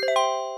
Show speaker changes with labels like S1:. S1: you